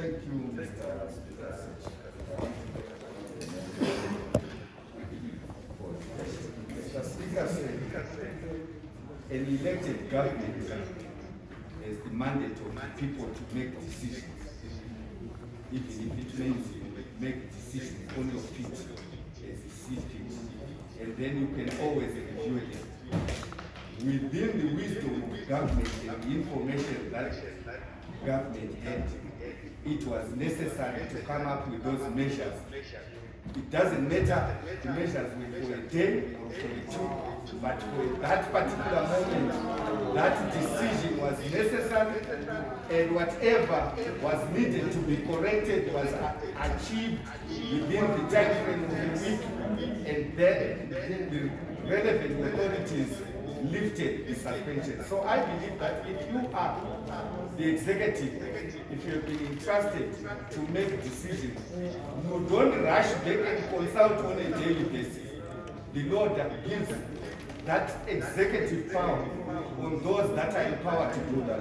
Thank you, Mr. Speaker. An elected government has the mandate of people to make decisions, even if it means you make decisions on your feet as see fit. And then you can always review them. Within the wisdom of government and the information that government had, it was necessary to come up with those measures. It doesn't matter the measures were for a day or for a two, but for that particular moment, that decision was necessary and whatever was needed to be corrected was achieved within the time frame of the week and then the relevant authorities lifted suspension. So I believe that if you are the executive, if you have been entrusted to make decisions, you don't rush back and consult on a daily basis. The law that gives that executive power on those that are empowered to do that.